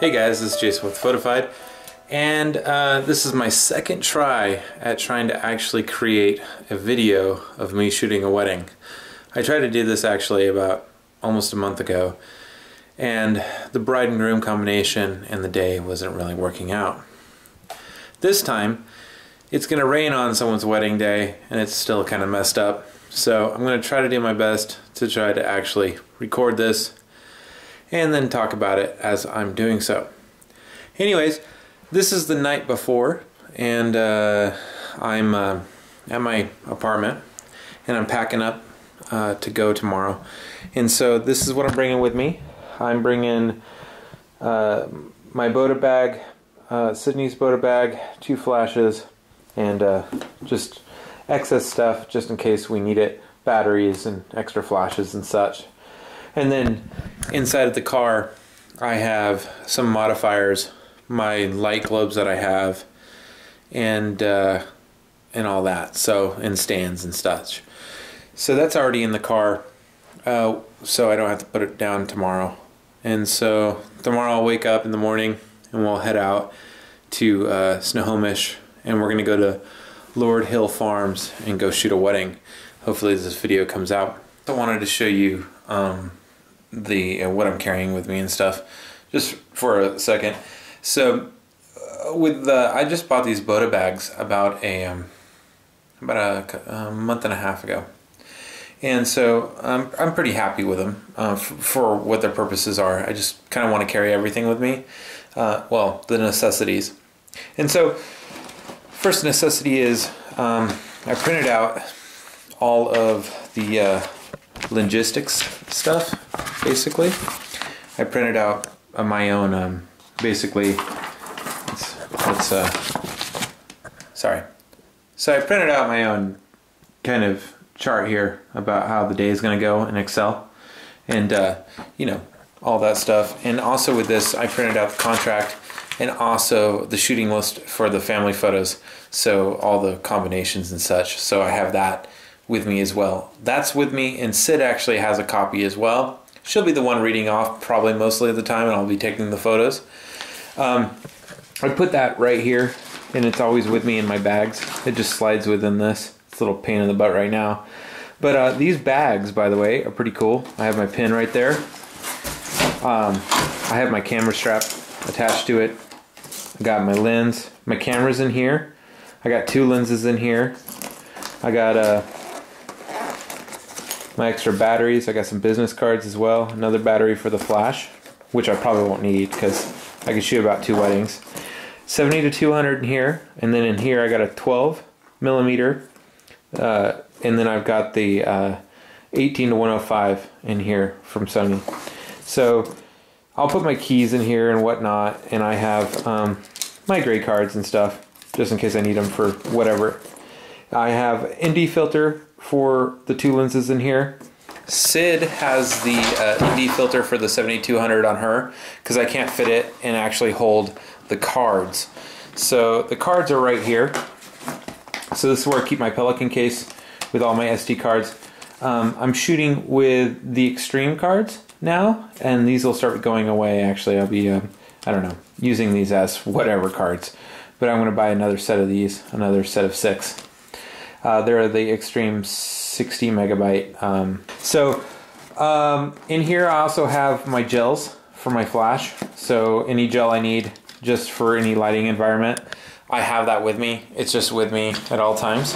Hey guys, this is Jason with Fotofied, and uh, this is my second try at trying to actually create a video of me shooting a wedding. I tried to do this actually about almost a month ago, and the bride and groom combination and the day wasn't really working out. This time, it's going to rain on someone's wedding day, and it's still kind of messed up. So I'm going to try to do my best to try to actually record this and then talk about it as I'm doing so. Anyways, this is the night before, and uh, I'm uh, at my apartment, and I'm packing up uh, to go tomorrow. And so this is what I'm bringing with me. I'm bringing uh, my Bota bag, uh, Cydney's Bota bag, two flashes, and uh, just excess stuff just in case we need it, batteries and extra flashes and such. And then inside of the car, I have some modifiers, my light globes that I have, and uh, and all that. So and stands and such. So that's already in the car, uh, so I don't have to put it down tomorrow. And so tomorrow I'll wake up in the morning and we'll head out to uh, Snohomish, and we're gonna go to Lord Hill Farms and go shoot a wedding. Hopefully this video comes out. I wanted to show you um, the uh, what I'm carrying with me and stuff, just for a second. So uh, with the, I just bought these Bota bags about a um, about a, a, month and a half ago, and so I'm I'm pretty happy with them uh, for what their purposes are. I just kind of want to carry everything with me. Uh, well, the necessities, and so first necessity is um, I printed out all of the uh, logistics stuff, basically. I printed out my own, um, basically, let's, let's uh, sorry. So I printed out my own kind of chart here about how the day is going to go in Excel. And, uh, you know, all that stuff. And also with this, I printed out the contract and also the shooting list for the family photos. So all the combinations and such. So I have that with me as well. That's with me, and Sid actually has a copy as well. She'll be the one reading off probably mostly of the time, and I'll be taking the photos. Um, I put that right here, and it's always with me in my bags. It just slides within this. It's a little pain in the butt right now. But uh, these bags, by the way, are pretty cool. I have my pin right there. Um, I have my camera strap attached to it. I got my lens. My camera's in here. I got two lenses in here. I got a uh, my extra batteries. I got some business cards as well. Another battery for the flash, which I probably won't need because I can shoot about two weddings. 70 to 200 in here, and then in here I got a 12 millimeter, uh, and then I've got the uh, 18 to 105 in here from Sony. So I'll put my keys in here and whatnot, and I have um, my gray cards and stuff just in case I need them for whatever. I have ND filter for the two lenses in here. Sid has the uh, ND filter for the 7200 on her because I can't fit it and actually hold the cards. So the cards are right here. So this is where I keep my Pelican case with all my SD cards. Um, I'm shooting with the Extreme cards now, and these will start going away. Actually, I'll be, uh, I don't know, using these as whatever cards. But I'm going to buy another set of these, another set of six. Uh, they're the Extreme 60 megabyte. Um, so um, in here I also have my gels for my flash. So any gel I need just for any lighting environment, I have that with me. It's just with me at all times.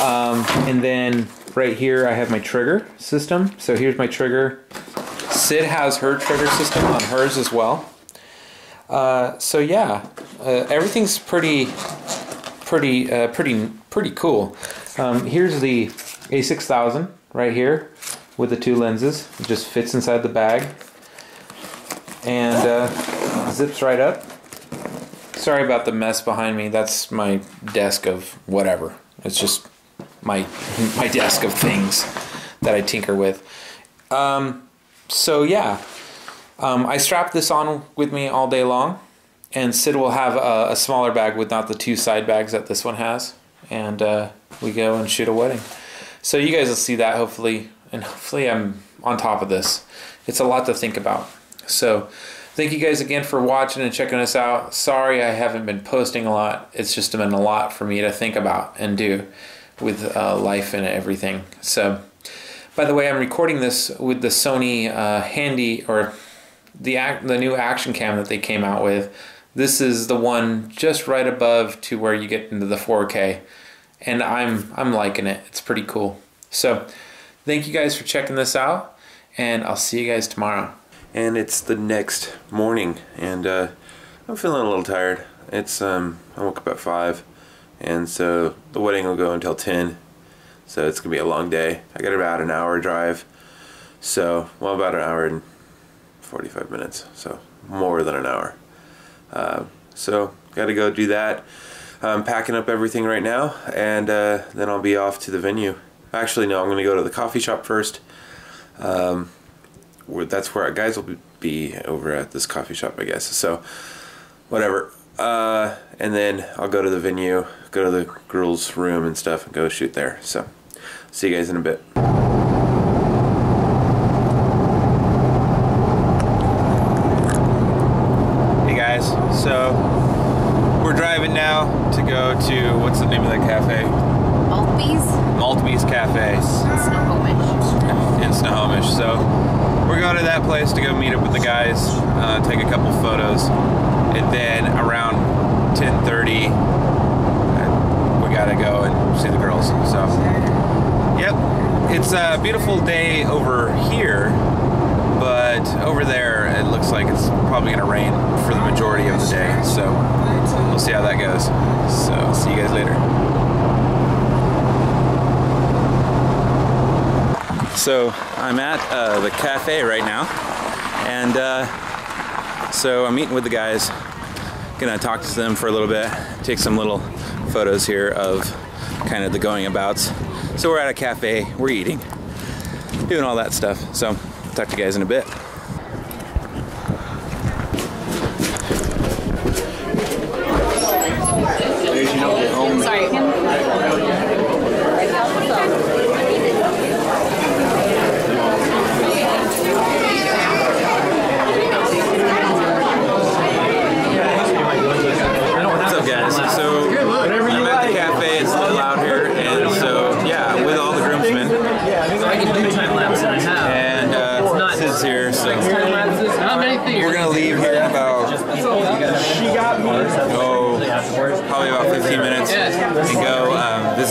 Um, and then right here I have my trigger system. So here's my trigger. Sid has her trigger system on hers as well. Uh, so yeah, uh, everything's pretty pretty uh, pretty pretty cool. Um, here's the A6000 right here with the two lenses. It just fits inside the bag and uh, zips right up. Sorry about the mess behind me. That's my desk of whatever. It's just my my desk of things that I tinker with. Um, so yeah, um, I strap this on with me all day long and Sid will have a, a, smaller bag with not the two side bags that this one has, and uh, we go and shoot a wedding. So you guys will see that hopefully, and hopefully I'm on top of this. It's a lot to think about. So Thank you guys again for watching and checking us out. Sorry I haven't been posting a lot. It's just been a lot for me to think about and do with uh, life and everything. So, by the way, I'm recording this with the Sony uh, Handy or the act, the new action cam that they came out with. This is the one just right above to where you get into the 4K, and I'm I'm liking it. It's pretty cool. So, thank you guys for checking this out, and I'll see you guys tomorrow. And it's the next morning and uh, I'm feeling a little tired. It's um, I woke up at 5 and so the wedding will go until 10 so it's gonna be a long day. I got about an hour drive. So well about an hour and 45 minutes. So more than an hour uh, so gotta go do that I'm packing up everything right now and uh, then I'll be off to the venue actually no I'm gonna go to the coffee shop first um, that's where our guys will be over at this coffee shop, I guess. So, whatever. Uh, and then I'll go to the venue, go to the girls' room and stuff, and go shoot there. So, see you guys in a bit. Hey guys, so we're driving now to go to what's the name of that cafe? Maltby's. Maltby's Cafe. In Snohomish. In Snohomish. So we're going to that place to go meet up with the guys, uh, take a couple photos, and then around 10:30, uh, we gotta go and see the girls. So, yep, it's a beautiful day over here, but over there it looks like it's probably gonna rain for the majority of the day. So we'll see how that goes. So see you guys later. So I'm at uh, the cafe right now, and uh, so I'm meeting with the guys. Gonna talk to them for a little bit, take some little photos here of kind of the going abouts. So we're at a cafe, we're eating, doing all that stuff. So talk to you guys in a bit.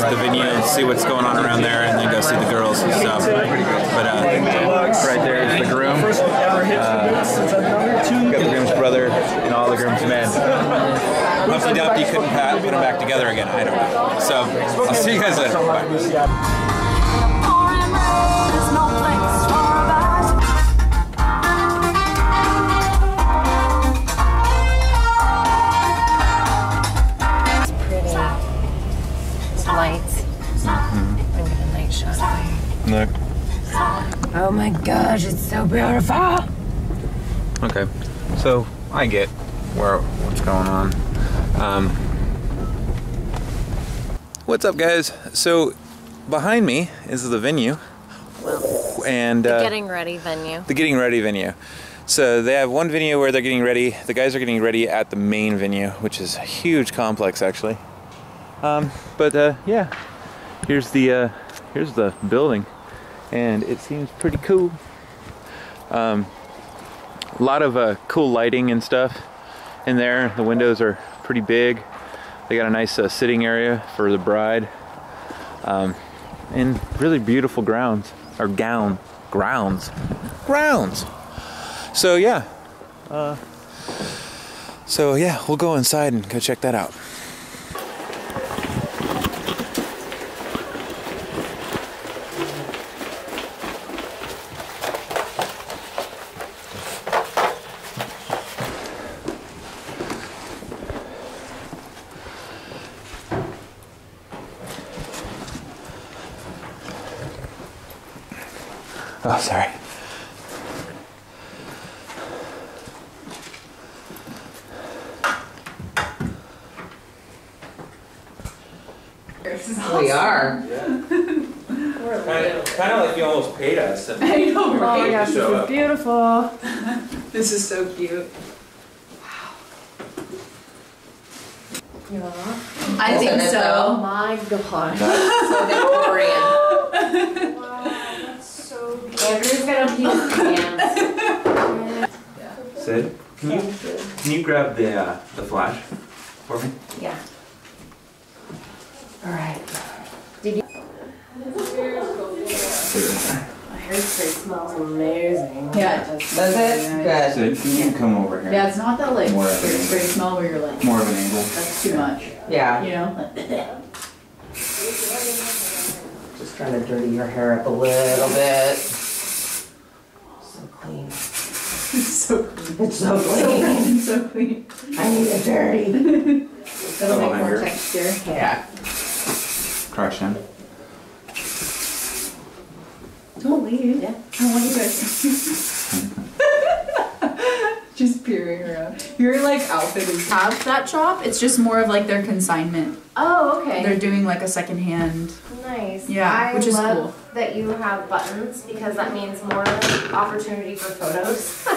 the venue, see what's going on around there, and then go see the girls and stuff. But uh, right there is the groom. Uh, the groom's brother and all the groom's men. Humpty Dumpty couldn't put them back together again. I don't know. So I'll see you guys later. Bye. Oh my gosh, it's so beautiful. Okay, so I get where what's going on. Um, what's up, guys? So behind me is the venue, and uh, the getting ready venue. The getting ready venue. So they have one venue where they're getting ready. The guys are getting ready at the main venue, which is a huge complex, actually. Um, but uh, yeah, here's the uh, here's the building and it seems pretty cool. Um, a lot of uh, cool lighting and stuff in there. The windows are pretty big. They got a nice uh, sitting area for the bride. Um, and really beautiful grounds, or gown, grounds, grounds. So yeah, uh, so yeah, we'll go inside and go check that out. Oh, sorry. We are. for a Kind of, kind of like you almost paid us. I know, right? paid Yeah, to show up. beautiful. This is so cute. Wow. Yeah. I think so. Oh my god. So So Victorian. Andrew's gonna pee his pants. Sid, can you can you grab the uh, the flash for me? Yeah. Alright. My hair spray smells amazing. Yeah, it does. Does it? Good. Sid, can you come over here? Yeah, it's not that like More of very, an very smell where you're like, More of an angle. that's too much, Yeah. you know? Just trying to dirty your hair up a little bit. So clean. so clean. It's so So clean. clean, so clean. I need it dirty. That'll make more Here. texture. Yeah. Correction. Don't leave. Yeah. I want you guys. Just peering around. Your like outfit is have that shop. It's just more of like their consignment. Oh, okay. They're doing like a secondhand. Nice. Yeah, I which is love cool. That you have buttons because that means more opportunity for photos.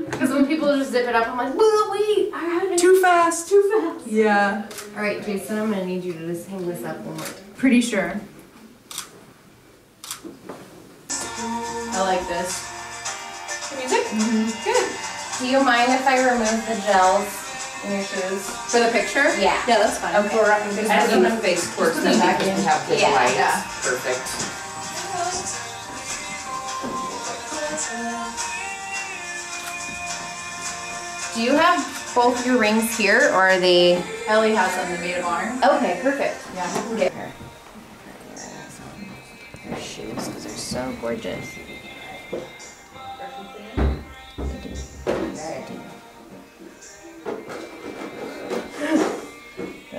Because when people just zip it up, I'm like, whoa, wait, I have it. Too fast. Too fast. Yeah. All right, Jason, I'm gonna need you to just hang this up one more. Pretty sure. I like this. Music? Mm-hmm. Good. Do you mind if I remove the gels in your shoes? For the picture? Yeah. Yeah, that's fine. Okay. We're rocking Just put them face towards me because we have good Yeah, lights. yeah. Perfect. Do you have both your rings here, or are they? Ellie has them, the maid of honor. Okay, perfect. Yeah. Get her. Her shoes, because they're so gorgeous.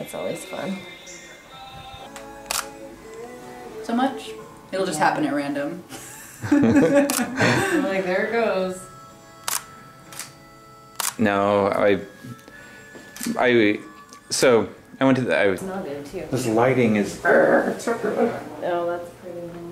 That's always fun. So much? It'll just happen at random. I'm like, there it goes. No, I, I, so I went to the. I, Smell good too. this lighting is. Oh, that's pretty.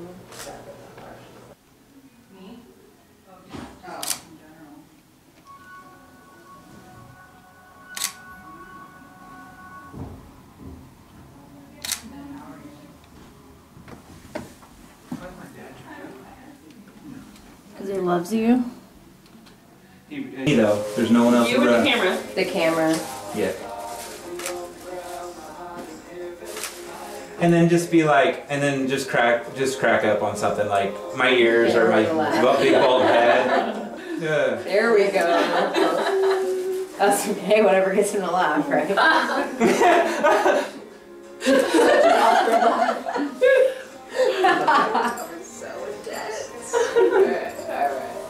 Loves you. You know, there's no one else You and the around. camera. The camera. Yeah. And then just be like, and then just crack, just crack up on something like my ears or my Yeah, big bald head. Yeah. There we go. That's okay, whatever gets him to laugh, right?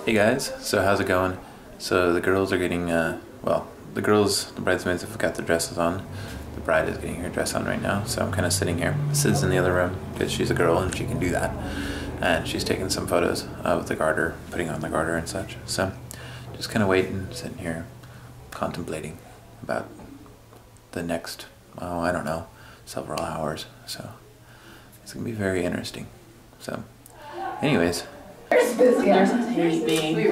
Hey guys, so how's it going? So the girls are getting, uh, well, the girls, the bridesmaids have got their dresses on. The bride is getting her dress on right now, so I'm kind of sitting here. Sid's in the other room because she's a girl and she can do that. And she's taking some photos uh, with the garter, putting on the garter and such. So just kind of waiting, sitting here, contemplating about the next, oh, I don't know, several hours. So it's gonna be very interesting. So, anyways, Here's me.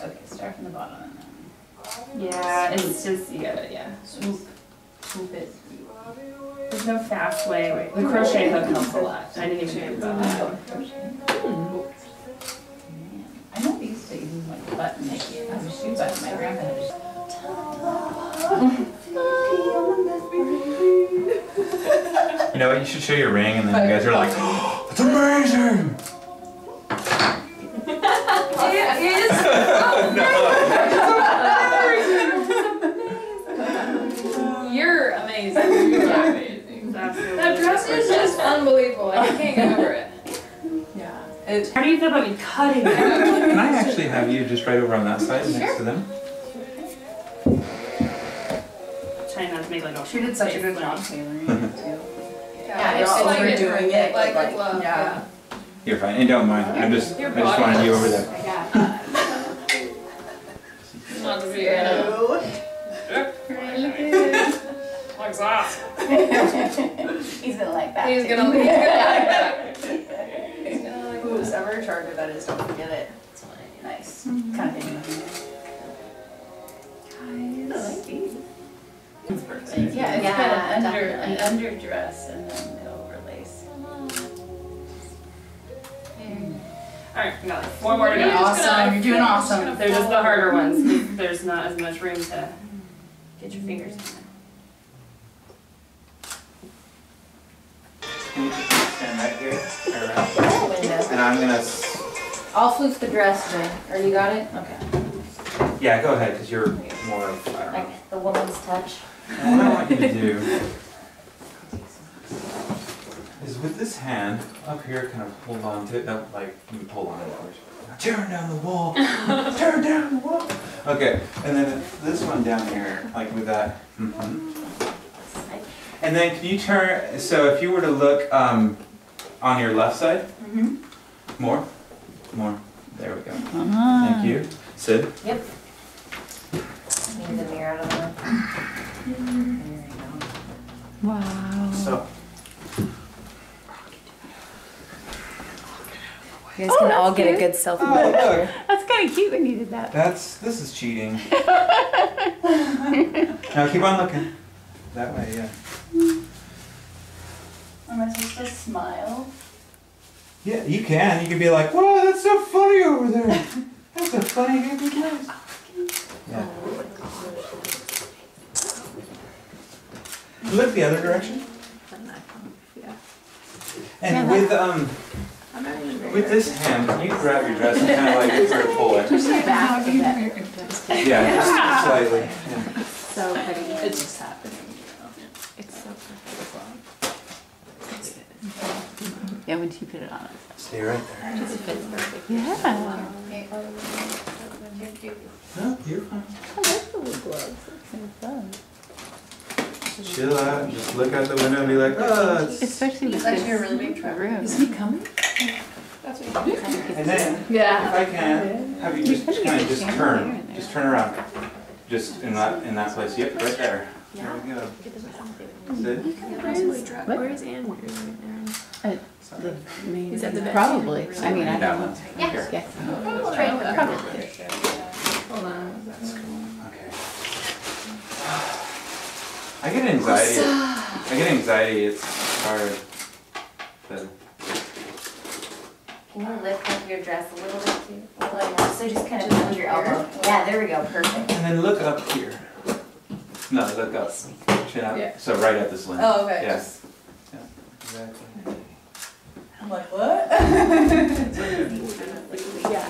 Okay, start from the bottom and then. Yeah, it's just, you gotta, yeah, swoop, swoop it. There's no fast way. The crochet hook helps a lot. I didn't even think about that. Hmm. I know they used to use like button, like as a shoe button. My grandpa had a You know what? You should show your ring, and then you guys are like, "That's amazing!" You're amazing. You're amazing. That dress is just unbelievable. I can't get over it. Yeah. It, How do you feel about me cutting it? Can I actually have you just right over on that side next to them? Trying not to make like a. she did such a good job tailoring it too. Yeah, It's it's not like overdoing it, like but a glove, yeah. You're fine, and don't mind. I'm just, I Your just body wanted you over there. Not to be. uh, Like that. He's gonna like that. He's too. gonna, he's gonna like that. Ooh, summer charger that is, don't forget it. Nice. Kind of thing. I like these. It's perfect. Yeah, it's Yeah, got an under, an definitely. underdress and then Alright, we got like four more to go. Awesome, you're doing awesome. They're just the harder ones. There's not as much room to get your fingers in there. Can you just stand right here? or uh, around? Window. And I'm gonna. s- I'll floof the dress, Jay. Or you got it? Okay. Yeah, go ahead, because you're more of. I don't know. Like the woman's touch. And what I want you to do is with this hand up here, kind of hold on to it. Don't like you pull on it. of course. Now Tear down the wall. Tear down the wall. Okay, and then this one down here, like with that. mhm. And then can you turn? So if you were to look um, on your left side, Mhm. more, more. There we go. Ah. Thank you, Sid. Yep. Need the mirror out of the. There you go. Wow. So. You guys can all get a good selfie Oh, picture. That's kind of cute when you did that. That's this is cheating. now keep on looking. That way, yeah. Am I supposed to smile? Yeah, you can. You can be like, "Whoa, that's so funny over there. That's a funny happy place." Yeah. Look the other direction. And with um, with this hand, can you grab your dress and kind of like sort of pull it? Back of it. Yeah, just slightly. Yeah. So pretty. It's just happening. It's so perfect. Yeah, when she put it on. Stay right there. It just fits perfect. Yeah. No, oh, you're fine. I like the wood gloves. It's fun. Chill out and just look out the window and be like, oh, it's... Especially with It's actually a this really big truck. room. Is he coming? And then, Yeah. if I can, have you just kind of just turn, just turn around. Just in that, in that place, yep, right there. There we go. Sit. Where is Anne right now? The main- uh, Is that the bed? Probably. I mean, I don't know. one. Yeah. Here. Yes. Probably. Hold on. Okay. I get anxiety. I get anxiety, it's hard. to- Can you lift up your dress a little bit too? A little more. So just kind of bend your elbow. Yeah, there we go. Perfect. And then look up here. No, look up. Chin Yeah. up. So right at this slim. Oh, okay. Yeah. Yeah, exactly. I'm like, what? Yeah.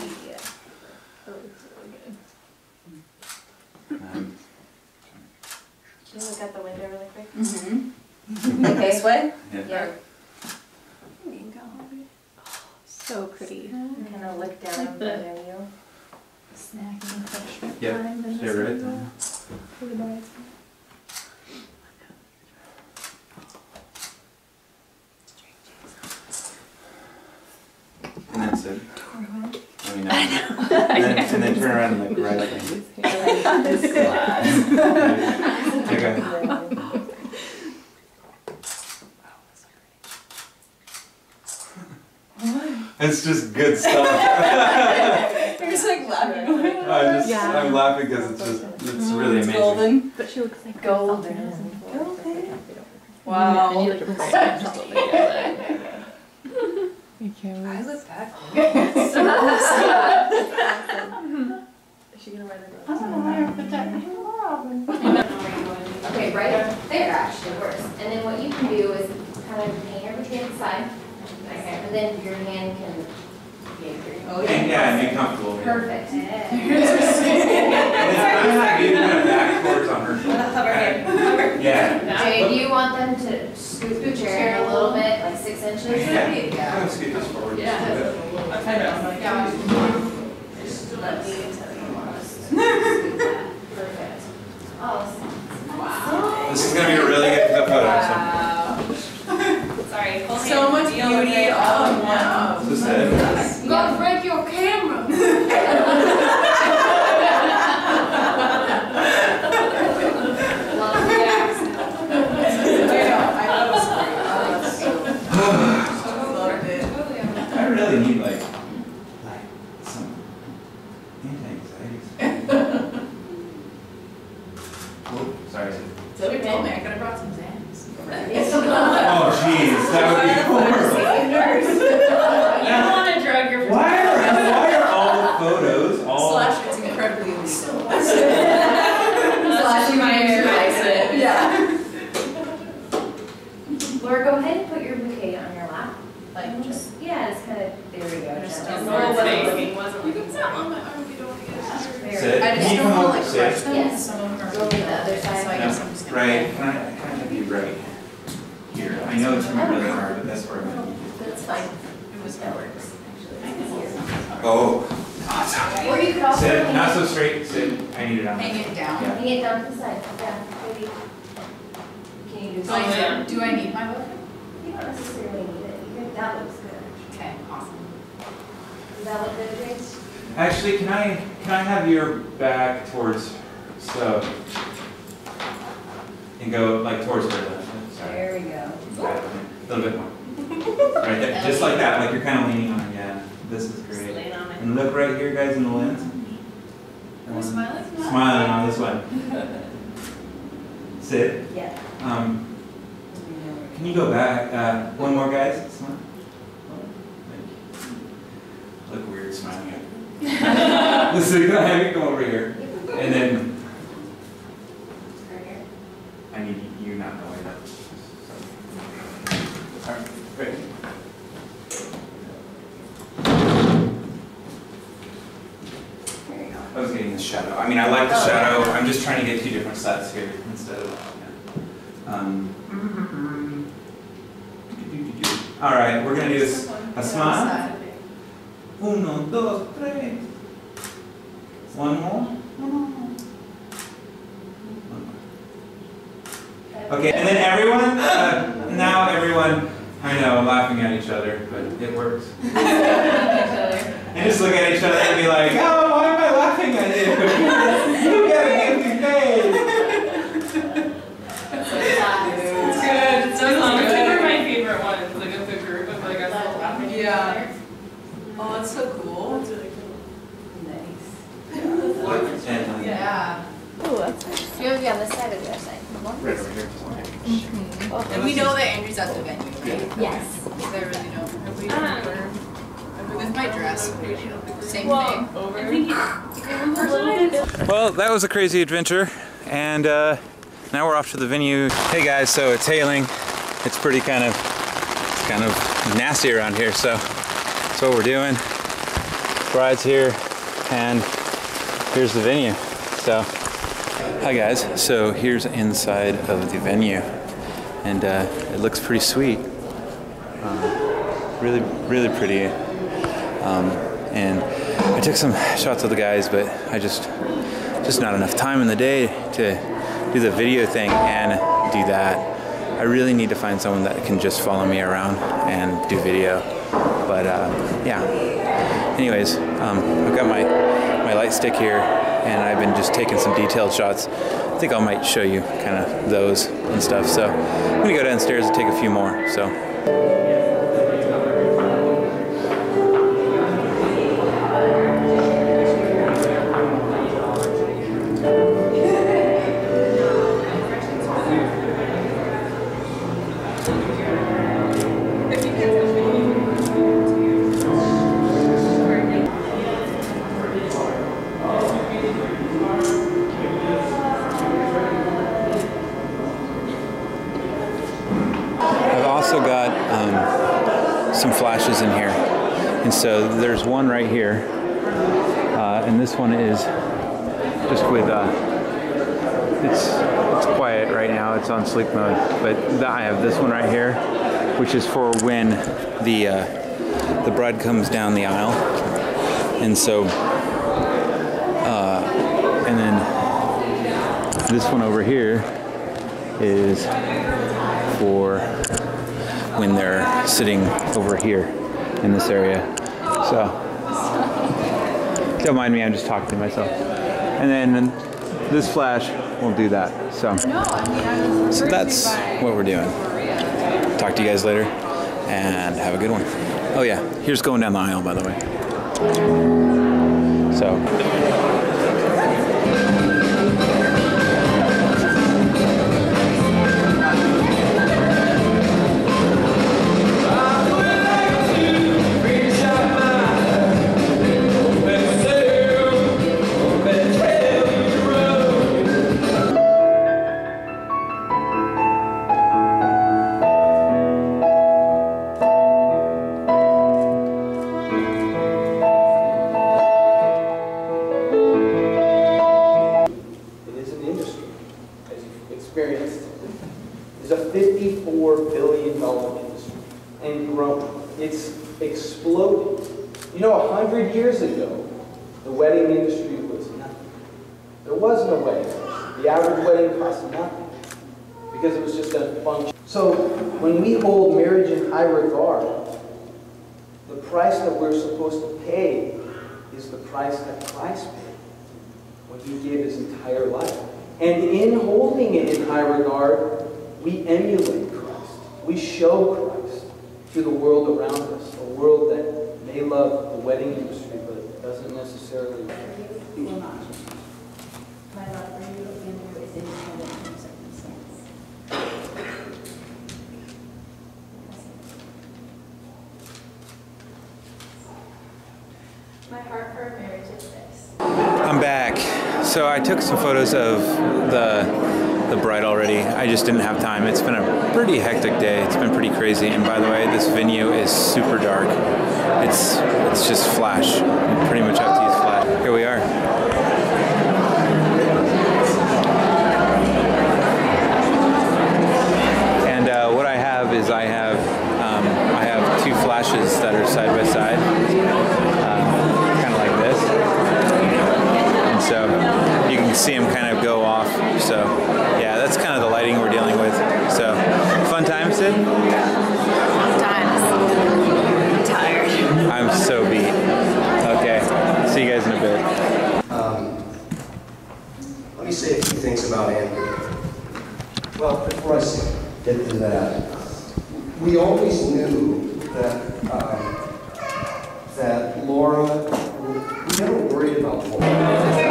Um, Can you look out the window really quick? Mm-hmm. Like this way? yeah. Yeah. So pretty. Mm-hmm. Kind of look down Like the- there you. Snacking fresh Yeah, time and stay this right and there. that. For the. And then sit. Uh-huh. I mean, no. And then, and then turn around and like right at me. Okay. It's just good stuff. You're just like laughing. I just, Yeah. I'm laughing because it's just, mm. it's really It's amazing. golden. But she looks like Golden. Wow. And you look at her just holding it. You can't I look back. Is she gonna wear the gloves? Okay, right up there actually works. And then what you can do is kind of hang over to the side. And then your hand can. Oh, And, yeah, and be comfortable. yeah. Perfect. And then I'm happy to kind of on her. Yeah. Jay, do you want them to scoot the chair a little bit, like six inches? Yeah. I'm gonna scoot this forward just a little bit. I know. Let me tell you honest. Perfect. Oh, This is gonna be a really good photo. Sorry, full So hand. much Deal with beauty in one. So, so sit. You gotta break your camera. Love the accent. need like, like some anti-anxiety. oh, sorry. So we told me I could have brought some Xans. Oh, jeez, that would be horrible. You don't wanna drug your. Why are, why are all the photos all? Slash, it's incredibly illegal. Slash my hair. Yeah. Laura, go ahead and put your bouquet on your lap. Like, mm-hmm. just. Yeah, just kind of, there we go. Just Just don't don't know know what what it looking. wasn't You can sit on my arm if you don't want to get it. There. Sit. I just don't want to over, like crush them, Yes. some of them are. Go to the other So I side. guess I'm just gonna. Right, can I, can I have you right here? I know it's gonna be really hard, but that's where I'm gonna need. That's fine. It was That works, actually. Oh, awesome. Or you could also. Sit, not so straight, sit, I need it on. Hang it down. Yeah. Hang it down to the side, yeah, maybe. Can you do Do I that? need, do I need my book? You don't necessarily need it, you can, that looks good. Okay, awesome. Does that look good, Grace? Actually, can I, can I have your back towards, so, and go like towards her, left, sorry. There we go. A little bit more. Right there, just like that, like you're kind of leaning on, it. yeah, this is great. Lean on it. And look right here, guys, in the lens. Are smiling? Smiling on this one. Sit. Yeah. Um, can you go back, uh, one more, guys? Smile. Look weird smiling at me. Listen, go ahead, come over here. And then Right here. I need you not knowing that. Alright, great. There you go. I was getting the shadow. I mean, I like the Oh, yeah. shadow. I'm just trying to get two different sets here instead of. Yeah. Um, all right, we're gonna do. A smile. Uno, dos, tres. One more. One more. One more. Okay, and then everyone. Uh, now everyone. I know, laughing at each other, but it works. And just look at each other and be like, oh, why am I laughing at you? you got a guilty face. It's good, it's So really those two good. are my favorite ones, like of the group of like us all laughing. Yeah. Oh, that's so cool. That's really cool. Nice. And, uh, Yeah. Ooh, that's nice. Do you want to be on this side or the other side? Right over here. And we know that Andrew's at the venue, right? Yes. Because I really don't. Have we Um, ever- With my dress, same Well, thing. I think it was a little bit Well, that was a crazy adventure, and uh, now we're off to the venue. Hey guys, so it's hailing. It's pretty kind of, it's kind of nasty around here, so that's what we're doing. Bride's here, and here's the venue. So, hi guys. So here's inside of the venue, and uh, it looks pretty sweet. Uh, really, really pretty. Um, and I took some shots of the guys, but I just just not enough time in the day to do the video thing and do that. I really need to find someone that can just follow me around and do video. But uh, yeah. Anyways, um, I've got my my light stick here, and I've been just taking some detailed shots. I think I might show you kind of those and stuff. So I'm gonna go downstairs and take a few more. So. One right here. Uh, and this one is just with, uh, it's, it's quiet right now. It's on sleep mode. But I have this one right here, which is for when the, uh, the bride comes down the aisle. And so, uh, and then this one over here is for when they're sitting over here in this area. So, don't mind me, I'm just talking to myself. And then this flash will do that. So, so that's what we're doing. Talk to you guys later and have a good one. Oh yeah, here's going down the aisle, by the way. So. Experienced. It's a $54 billion industry and growing. It's exploding. You know, a hundred years ago, the wedding industry was nothing. There was no wedding. The average wedding cost nothing because it was just a function. So when we hold marriage in high regard, the price that we're supposed to pay is the price that Christ paid when he gave his entire life. And in holding it in high regard, we emulate Christ. We show Christ to the world around us, a world that may love the wedding industry, but doesn't necessarily. My love for you, Andrew, is independent from circumstance. My heart for a marriage is this. I'm back. So I took some photos of the the bride already. I just didn't have time. It's been a pretty hectic day. It's been pretty crazy. And by the way, this venue is super dark. It's it's just flash. You pretty much have to use flash. Here we are. And uh, what I have is I have um, I have two flashes that are side by side, kind of like this. And so you can see them kind of go off. So yeah, that's kind of the lighting we're dealing with. So fun time, Sid? Times. I'm tired. I'm so beat. Okay, see you guys in a bit. Um, Let me say a few things about Andrew. Well, before I get to that, we always knew that, um, that Laura, we never worried about Laura.